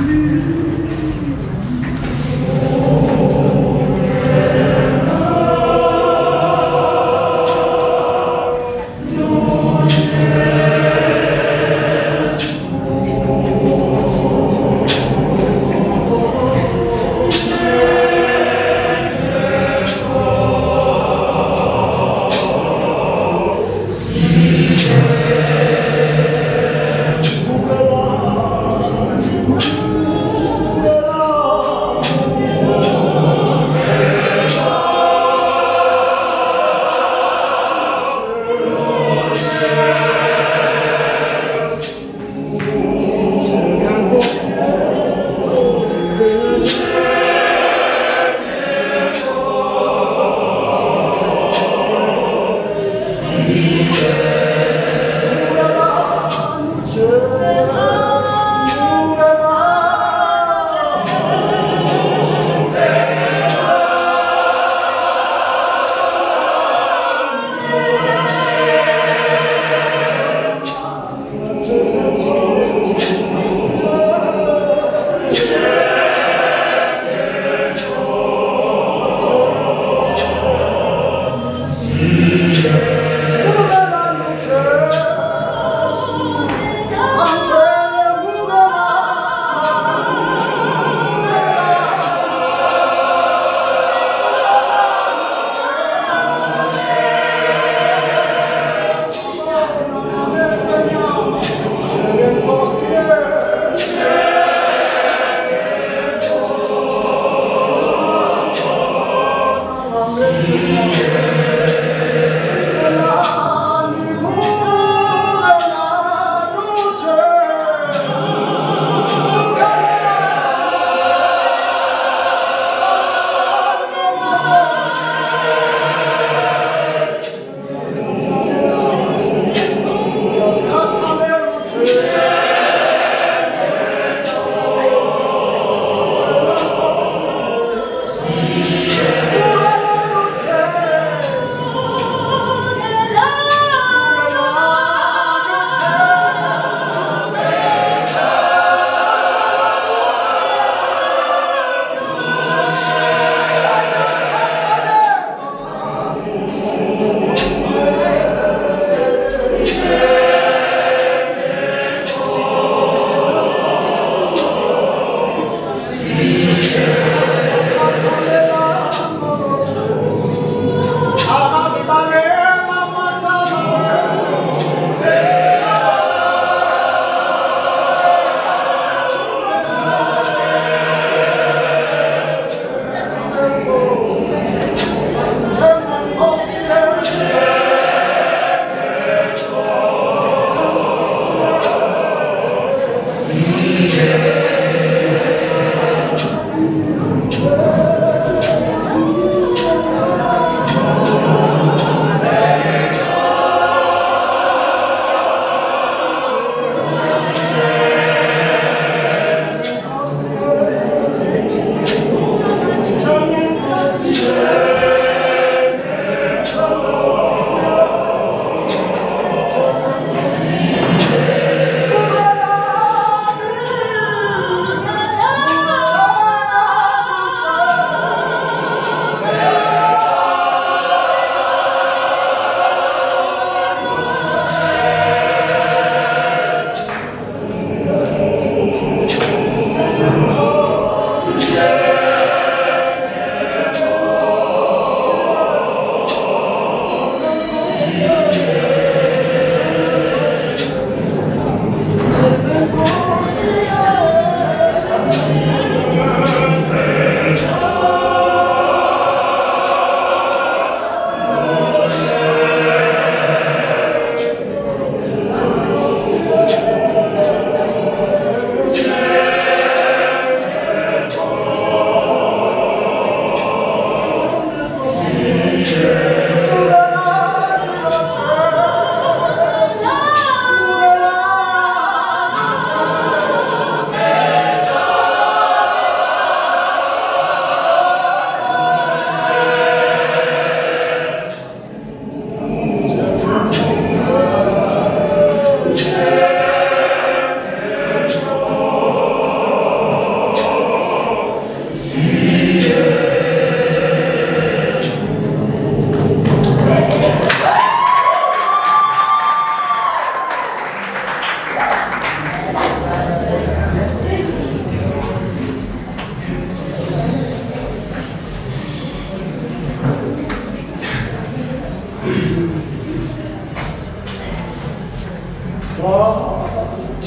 you.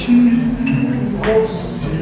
情过心。